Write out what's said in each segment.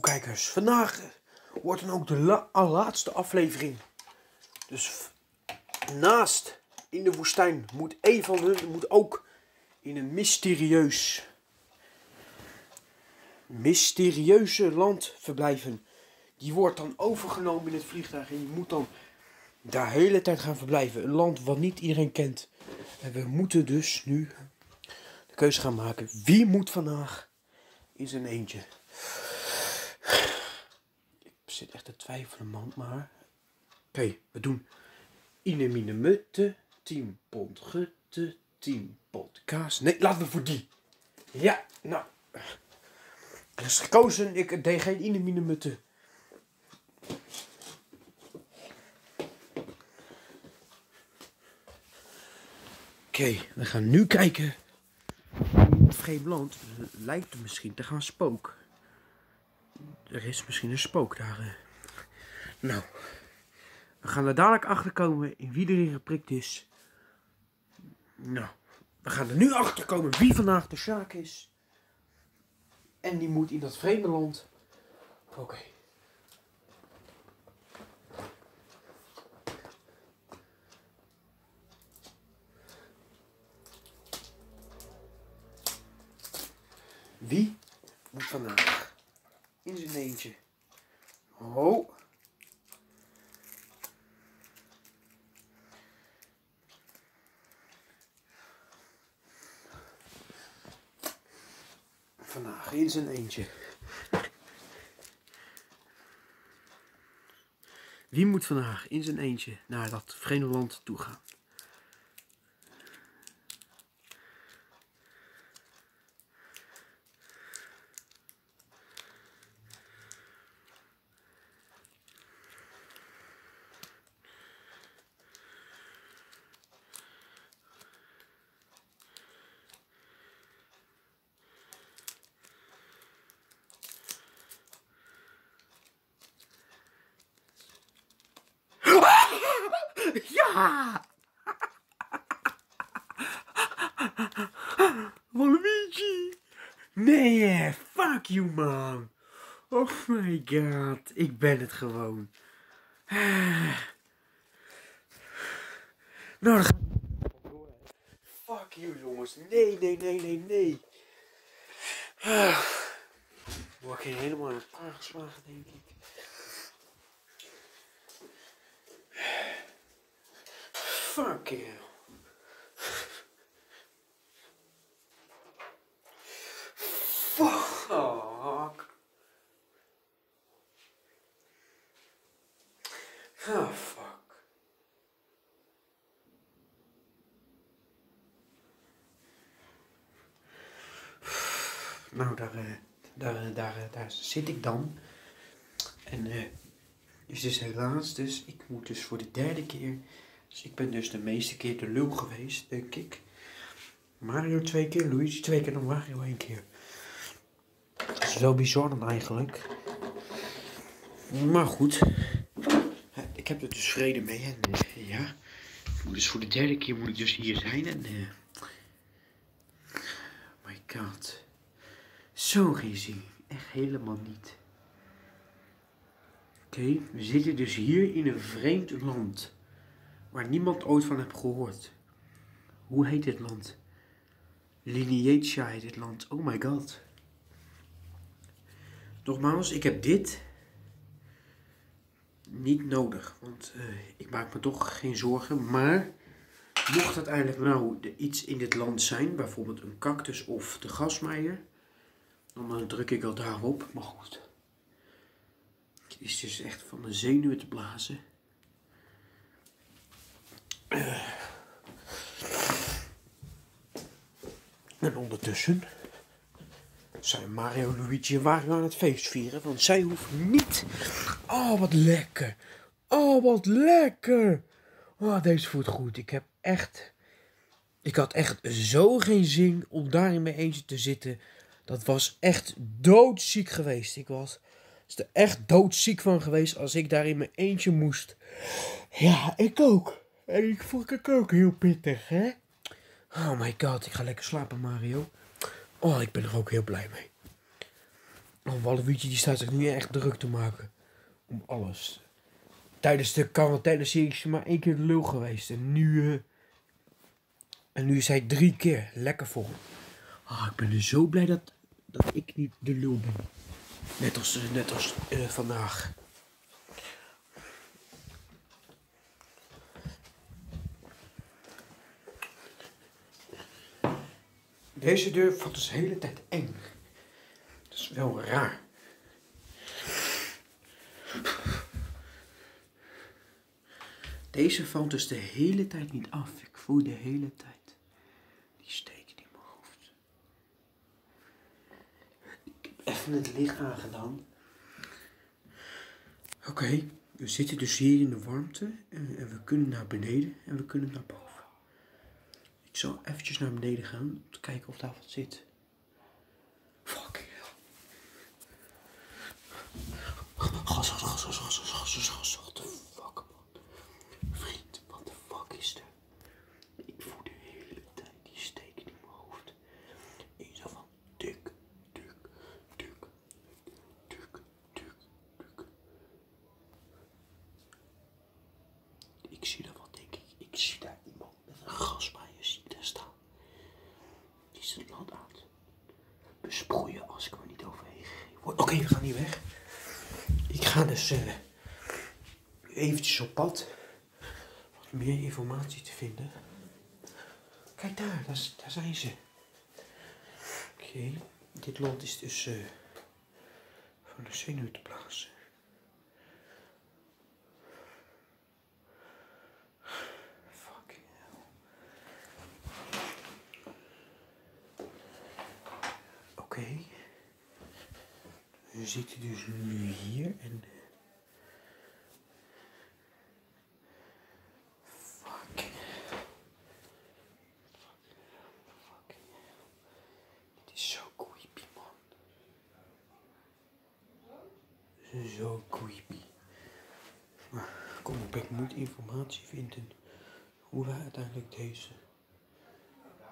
Kijkers. Vandaag wordt dan ook de la laatste aflevering. Dus naast in de woestijn moet een van hun moet ook in een mysterieus, mysterieuze land verblijven. Die wordt dan overgenomen in het vliegtuig en die moet dan de hele tijd gaan verblijven. Een land wat niet iedereen kent. En we moeten dus nu de keuze gaan maken. Wie moet vandaag in zijn eentje? Ik zit echt te twijfelen, man, maar... Oké, we doen... Ine mine mutte, 10 pond gutte, 10 pond kaas. Nee, laten we voor die. Ja, nou. Er is gekozen, ik deed geen ine mine mutte. Oké, we gaan nu kijken. Vreemd land lijkt er misschien te gaan spook. Er is misschien een spook daar. eh. Nou, we gaan er dadelijk achter komen in wie erin geprikt is. Nou, we gaan er nu achter komen wie vandaag de Sjaak is. En die moet in dat vreemde land. Oké. Wie moet vandaag eentje? Oh. Vandaag in zijn eentje. Wie moet vandaag in zijn eentje naar dat vreemde land toe gaan? Ja! Waluigi! Nee, fuck you, man. Oh my god, ik ben het gewoon. Nou, dan we. Fuck you, jongens. Nee, nee, nee, nee, nee. Ah. Word ik helemaal in elkaar geslagen, denk ik. Fuck you. Fuck. Oh, fuck. Nou, daar, eh, daar, eh, daar, eh, daar zit ik dan. En eh is dus helaas, dus ik moet dus voor de derde keer dus ik ben dus de meeste keer de lul geweest, denk ik. Mario twee keer, Luigi twee keer en Mario één keer. Dat is wel bizar dan eigenlijk. Maar goed. Ik heb er dus vrede mee. En eh, ja. Dus voor de derde keer moet ik dus hier zijn. En eh my god. Zo geen zin. Echt helemaal niet. Oké, we zitten dus hier in een vreemd land waar niemand ooit van heeft gehoord. Hoe heet dit land? Linietia heet dit land. Oh my god. Nogmaals, ik heb dit niet nodig, want eh, ik maak me toch geen zorgen. Maar mocht uiteindelijk nou iets in dit land zijn, bijvoorbeeld een cactus of de gasmeier, dan eh, druk ik wel daarop. Maar goed, het is dus echt van de zenuwen te blazen. En ondertussen zijn Mario, Luigi en Wario aan het feest vieren. Want zij hoeven niet. Oh, wat lekker. Oh, wat lekker. Oh, deze voelt goed. Ik heb echt. Ik had echt zo geen zin om daar in mijn eentje te zitten. Dat was echt doodziek geweest. Ik was er echt doodziek van geweest als ik daar in mijn eentje moest. Ja, ik ook. En ik vond het ook heel pittig, hè? Oh my god, ik ga lekker slapen, Mario. Oh, ik ben er ook heel blij mee. Oh, Waluigi die staat zich nu echt druk te maken. Om alles. Tijdens de quarantaine-serie is hij maar één keer de lul geweest. En nu... eh, en nu is hij drie keer. Lekker vol. Ah, ik ben er zo blij dat, dat ik niet de lul ben. Net als, eh, net als eh, vandaag. Deze deur valt dus de hele tijd eng. Dat is wel raar. Deze valt dus de hele tijd niet af. Ik voel de hele tijd die steek in mijn hoofd. Ik heb even het licht aangedaan. Oké, we zitten dus hier in de warmte en we kunnen naar beneden en we kunnen naar boven. Ik zal eventjes naar beneden gaan om te kijken of daar wat zit. Fucking hell. Gas, gas, gas, gas, gas, gas, gas, gas, what the fuck, man. Vriend, wat de fuck is er? Ik voel de hele tijd die steek in mijn hoofd. Ik zo van, dik, dik, dik, dik, dik, dik. Ik zie daar wat, denk ik. Ik zie daar iemand met een gasmaaier zie ik daar staan. Die is het land aan het besproeien als ik er niet overheen Oké, we gaan hier weg. Ik ga dus eh eventjes op pad. Wat meer informatie te vinden. Kijk daar, daar, zijn ze. Oké, dit land is dus eh van de zenuw te plaatsen. Hell. We zitten dus nu hier en... Hell. Fucking hell. Dit is zo creepy, man. Zo creepy. Kom op, ik moet informatie vinden hoe we uiteindelijk deze,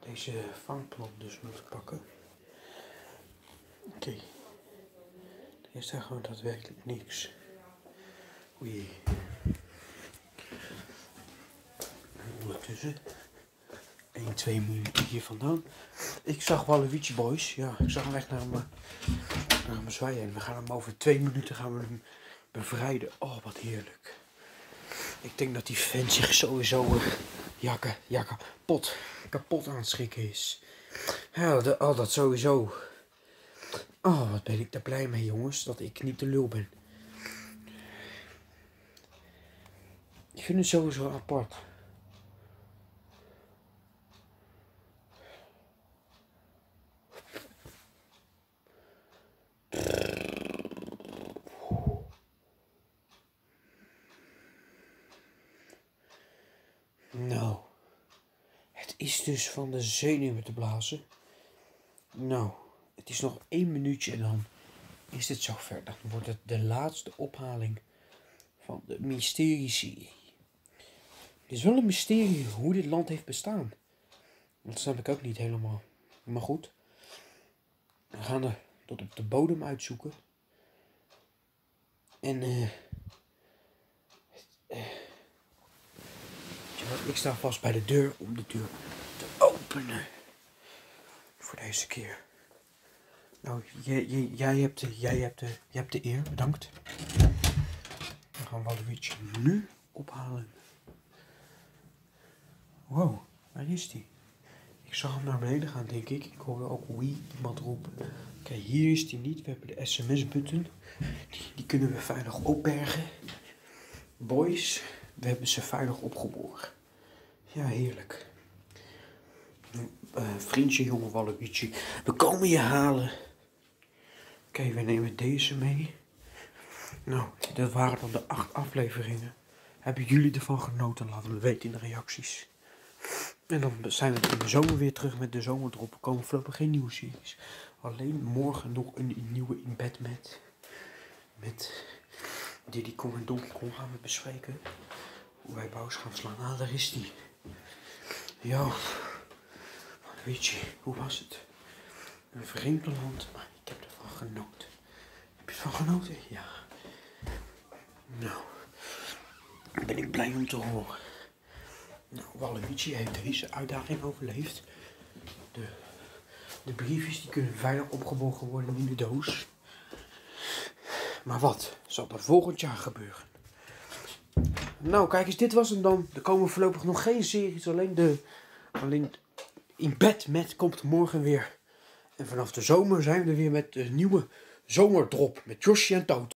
deze vangplan dus moeten pakken. Oké. Is daar gewoon daadwerkelijk niks. Oei. En Ondertussen. 1, 2 minuten hier vandaan. Ik zag Waluigi Boys. Ja, ik zag hem echt naar me, naar me zwaaien. En we gaan hem over twee minuten gaan we hem bevrijden. Oh, wat heerlijk. Ik denk dat die vent zich sowieso eh, jakken, ja, kapot, kapot aan het schrikken is. Ja, oh, dat sowieso. Oh, wat ben ik daar blij mee, jongens, dat ik niet de lul ben. Ik vind het sowieso apart. Nou, het is dus van de zenuwen te blazen. Nou, het is nog één minuutje en dan is het zover. Dan wordt het de laatste ophaling van de mysterie-serie. Het is wel een mysterie hoe dit land heeft bestaan. Dat snap ik ook niet helemaal. Maar goed, we gaan er tot op de bodem uitzoeken. En wat, ik sta vast bij de deur om de deur te openen. Voor deze keer. Nou, jij, jij, hebt, de, jij, hebt, de, jij hebt de eer, bedankt. Dan gaan we nu ophalen. Wow, waar is die? Ik zag hem naar beneden gaan, denk ik. Ik hoorde ook wie iemand roepen. Oké, hier is die niet. We hebben de sms-button. Die, kunnen we veilig opbergen. Boys, we hebben ze veilig opgeborgen. Ja, heerlijk. Eh, vriendje, jonge Waluigi, we komen je halen. Oké, we nemen deze mee. Nou, dat waren dan de acht afleveringen. Hebben jullie ervan genoten? Laten we weten in de reacties. En dan zijn we in de zomer weer terug met de zomerdrop. Er komen voorlopig geen nieuwe series. Alleen morgen nog een nieuwe in bed met. Met Diddy Kong en Donkey Kong gaan we bespreken. Hoe wij Bous gaan slaan. Ah, daar is die. Ja. Weet je, hoe was het? Een vreemd land, maar ik heb ervan genoten. Heb je ervan genoten? Ja. Nou, ben ik blij om te horen. Nou, Waluigi heeft deze uitdaging overleefd. De, de briefjes die kunnen veilig opgeborgen worden in de doos. Maar wat zal er volgend jaar gebeuren? Nou, kijk eens, dit was hem dan. Er komen voorlopig nog geen series, alleen de... Alleen in bed met komt morgen weer. En vanaf de zomer zijn we er weer met de nieuwe zomerdrop met Joshi en Toto.